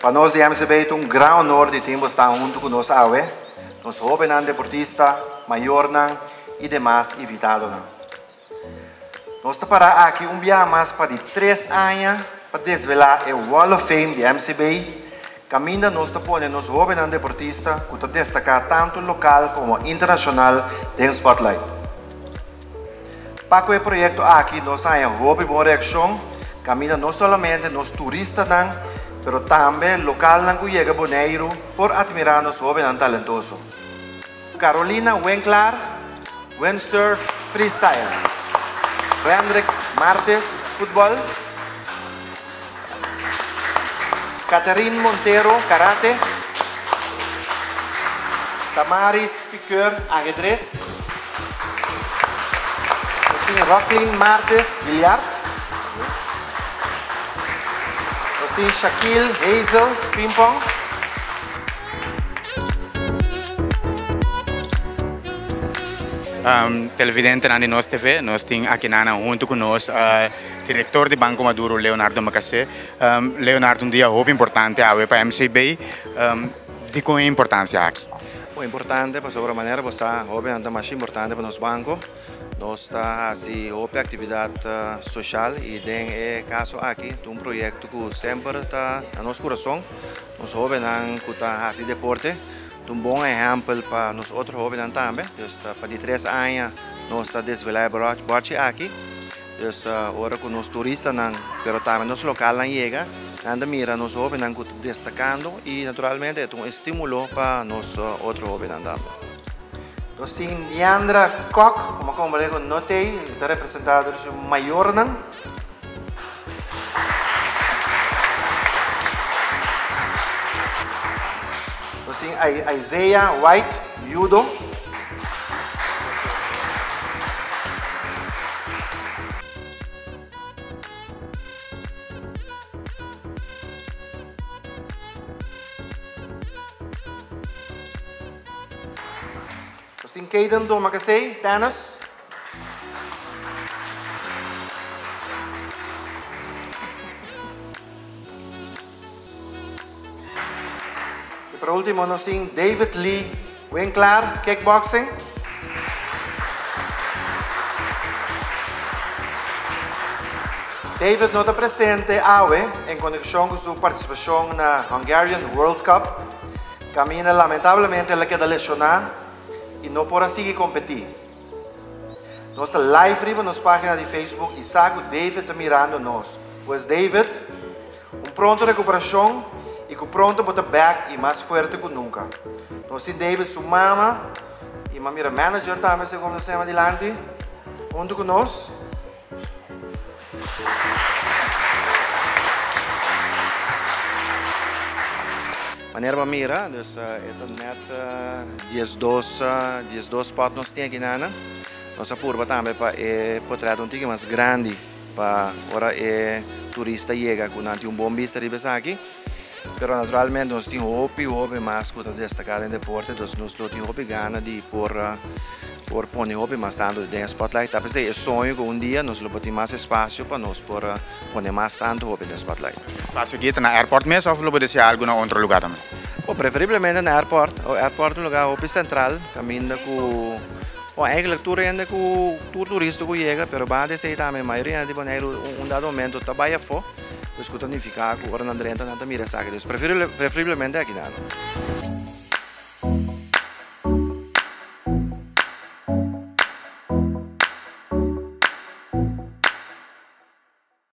Para nós de MCB é um grande honor de termos estar junto com nós hoje. Nós jovens deportistas, maior e demais invitados. Nós para aqui um dia mais para de três anos para desvelar o Wall of Fame de MCB. Nós estamos pondo nos jovens deportistas que destacar tanto local como internacional em Spotlight. Para o projeto aqui, nós temos uma boa reação. Caminha não somente nos turistas, pero también local Languyega Boneiro por admirarnos joven tan talentoso. Carolina Wenclar, Windsurf Freestyle. Rendrick Martes, Fútbol. Caterine Montero, Karate. Tamaris Piqueur, Ajedrez. Rocklin Martes, Billar. Rostin Shaquille Hazel, Ping Pong. Um, televidente na nossa TV, nós temos aqui na junto conosco uh, diretor de Banco Maduro, Leonardo Macacé. Um, Leonardo, um dia muito importante para a MCB. Um, de qual é a importância aqui? O importante, para sobremaneira, você obviamente mais importante para nosso banco. Está assim, outra atividade social e tem é caso aqui de um projeto que sempre está no nosso coração. Nós jovens que está assim deporte um bom exemplo para nós outros jovens também. Então, para de três anos, nós estamos desenvolvendo aqui. Então, agora com os turistas, mas também nos local não chega. Anda mira nos jovens destacando e naturalmente é um estímulo para nós outros jovens também. Então, sim, Diandra Koch, como eu notei, está representado maior não? assim, Isaiah White, judo. Assim, Caden do Makasei, tennis. Por último, nos tem David Lee Winkler, kickboxing. David não está presente hoje em conexão com sua participação na Hungarian World Cup. Camina, lamentavelmente, ela queda e não pode seguir competir. Nós estamos live na nossa página de Facebook e que David está mirando nós. Pois David, um pronto recuperação e que pronto botar back e mais forte que nunca. Então, assim, David, sua mama e uma mira manager também, segundo nós temos adiante, junto conosco. Maneira mira, dus uh, ito net uh, 12 12 spot nós tem aqui na nossa curva também para é portrait um tique mais grande para ora é turista chega com um bom vista de aqui. Pero naturalmente nós temos hopi, hopi mais que destacado em deporte, então nós temos hopi gana de por por pôr hopi mais tanto dentro do spotlight. Tapi é sonho que um dia nós vamos ter mais espaço para nós por pôr mais tanto hopi no spotlight. Espaço aqui na airport mesmo ou vamos deixar algo em outro lugar também? Bom, preferivelmente na airport. O airport é um lugar hopi central, caminho com Bom, eigenlijk tudo ainda que o turista que chega, pero bade sei também, a maioria de boneiro um dado momento trabalha fora, escuta unificar com o Orlando Renta, não mira sabe, preferivelmente aqui não.